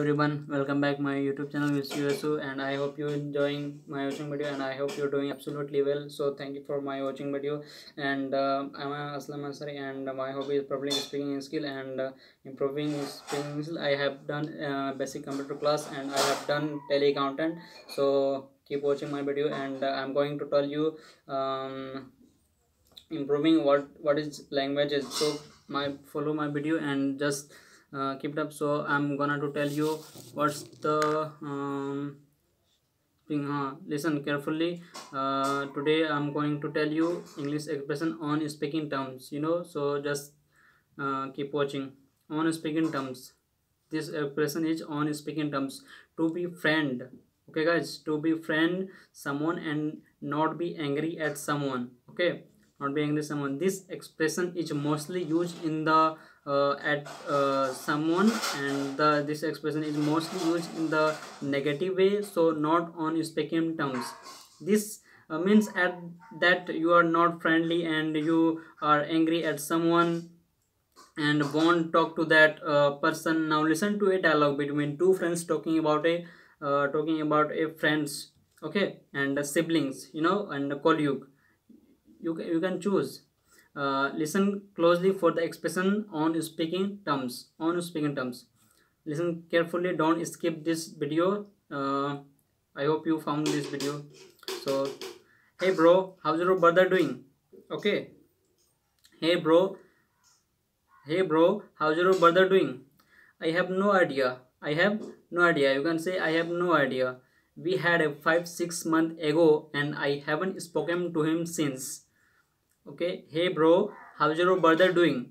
everyone welcome back my youtube channel with usu and i hope you're enjoying my watching video and i hope you're doing absolutely well. So thank you for my watching video and uh, i'm aslam ansari and my hobby is probably speaking skill and uh, improving speaking skill. I have done uh, basic computer class and i have done tele content. So keep watching my video and uh, i'm going to tell you um, improving what what is languages. So my follow my video and just uh, keep it up. So i'm gonna to tell you what's the um, thing uh, listen carefully. Uh, today i'm going to tell you english expression on speaking terms you know? So just uh, keep watching. On speaking terms. This expression is on speaking terms. To be friend. Okay guys? To be friend someone and not be angry at someone. Okay? Not be angry someone. This expression is mostly used in the uh, at uh, someone and the this expression is mostly used in the negative way so not on speaking terms. This uh, means at that you are not friendly and you are angry at someone and won't talk to that uh, person. Now listen to a dialogue between two friends talking about a uh, talking about a friends okay and siblings you know and colleague. You, you can choose uh, listen closely for the expression on speaking terms on speaking terms. Listen carefully don't skip this video. Uh, i hope you found this video. So hey bro how's your brother doing? Okay. Hey bro. Hey bro how's your brother doing? I have no idea. I have no idea. You can say i have no idea. We had a five six month ago and i haven't spoken to him since okay hey bro how's your brother doing?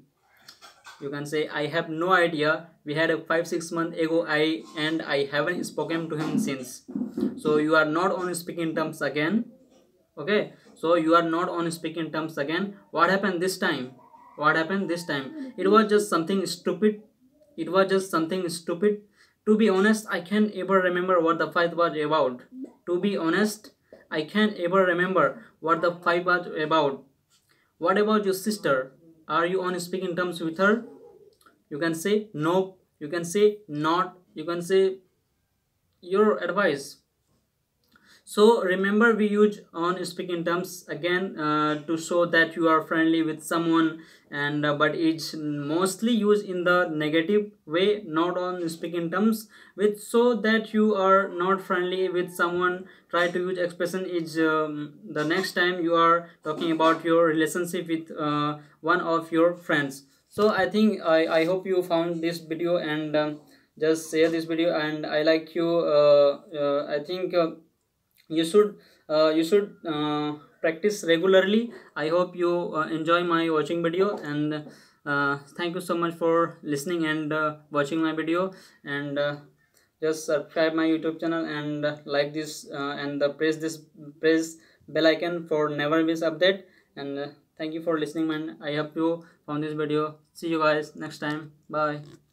You can say i have no idea. We had a five six month ago i and i haven't spoken to him since. So you are not on speaking terms again. Okay so you are not on speaking terms again. What happened this time? What happened this time? It was just something stupid. It was just something stupid. To be honest i can't ever remember what the fight was about. To be honest i can't ever remember what the fight was about what about your sister? Are you on speaking terms with her? You can say no. You can say not. You can say your advice so remember we use on speaking terms again uh, to show that you are friendly with someone and uh, but it's mostly used in the negative way not on speaking terms with so that you are not friendly with someone. Try to use expression is um, the next time you are talking about your relationship with uh, one of your friends. So i think i i hope you found this video and um, just share this video and i like you uh, uh, i think uh, you should uh, you should uh, practice regularly. I hope you uh, enjoy my watching video and uh, thank you so much for listening and uh, watching my video. And uh, just subscribe my youtube channel and like this and press this press bell icon for never miss update. And thank you for listening man. I hope you found this video. See you guys next time. Bye